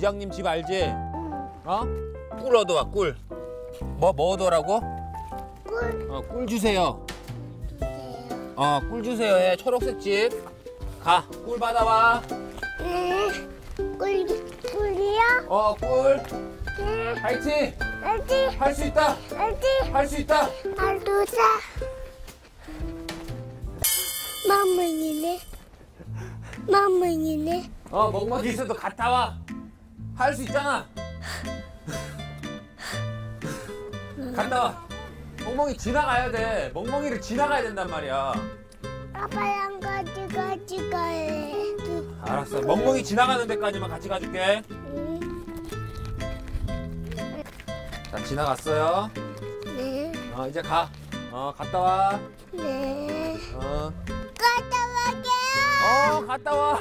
이장님 집 알지? 어? 꿀 얻어와 꿀. 뭐, 뭐 얻어라고? 꿀 어, 꿀 주세요. 주세요. 어, 꿀 주세요 해. 초록색 집. 가, 꿀 받아와. 네. 꿀 꿀이요? 어, 꿀. 네. 파이팅! 알지? 할 수 있다! 알지? 할 수 있다! 알도사. 마무이네. 마무이네. 어, 멍멍이 있어도 갔다 와. 할 수 있잖아. 와. 멍멍이 지나가야 돼. 멍멍이를 지나가야 된단 말이야. 아빠랑 같이 같이 가래. 알았어. 멍멍이 지나가는 데까지만 같이 가줄게. 응. 자, 지나갔어요. 네. 어, 이제 가. 어, 갔다 와. 네. 어, 갔다 올게요. 어 갔다 와.